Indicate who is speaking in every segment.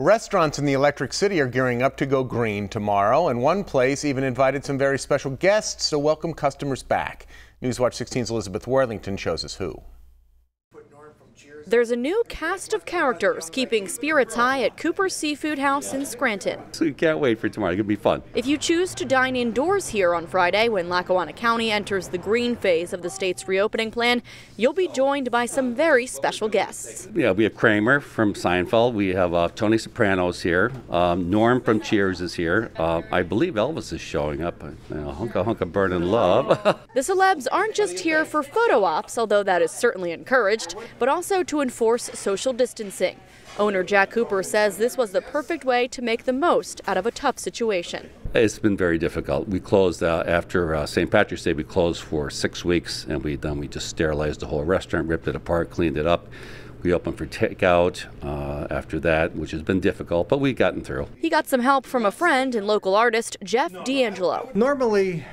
Speaker 1: Restaurants in the Electric City are gearing up to go green tomorrow, and one place even invited some very special guests to welcome customers back. Newswatch 16's Elizabeth Worthington shows us who.
Speaker 2: There's a new cast of characters keeping spirits high at Cooper's Seafood House in Scranton.
Speaker 3: So you can't wait for tomorrow. It's going to be fun.
Speaker 2: If you choose to dine indoors here on Friday when Lackawanna County enters the green phase of the state's reopening plan, you'll be joined by some very special guests.
Speaker 3: Yeah, we have Kramer from Seinfeld. We have uh, Tony Soprano's here. Um, Norm from Cheers is here. Uh, I believe Elvis is showing up. Uh, hunka hunka burning love.
Speaker 2: the celebs aren't just here for photo ops, although that is certainly encouraged, but also to to enforce social distancing. Owner Jack Cooper says this was the perfect way to make the most out of a tough situation.
Speaker 3: It's been very difficult. We closed uh, after uh, St. Patrick's Day. We closed for six weeks, and we then we just sterilized the whole restaurant, ripped it apart, cleaned it up. We opened for takeout uh, after that, which has been difficult, but we've gotten through.
Speaker 2: He got some help from a friend and local artist Jeff D'Angelo.
Speaker 4: Normally,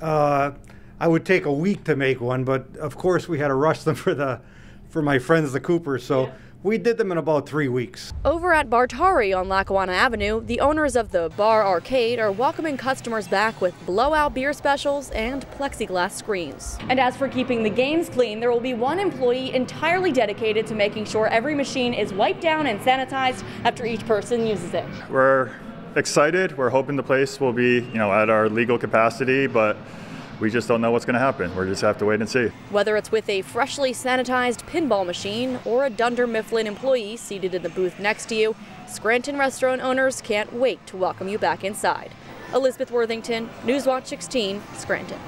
Speaker 4: uh, I would take a week to make one, but of course we had to rush them for the for my friends, the Coopers. So yeah. we did them in about three weeks.
Speaker 2: Over at Bartari on Lackawanna Avenue, the owners of the Bar Arcade are welcoming customers back with blowout beer specials and plexiglass screens. And as for keeping the games clean, there will be one employee entirely dedicated to making sure every machine is wiped down and sanitized after each person uses it.
Speaker 5: We're excited. We're hoping the place will be, you know, at our legal capacity, but we just don't know what's going to happen. We just have to wait and see.
Speaker 2: Whether it's with a freshly sanitized pinball machine or a Dunder Mifflin employee seated in the booth next to you, Scranton restaurant owners can't wait to welcome you back inside. Elizabeth Worthington, Newswatch 16, Scranton.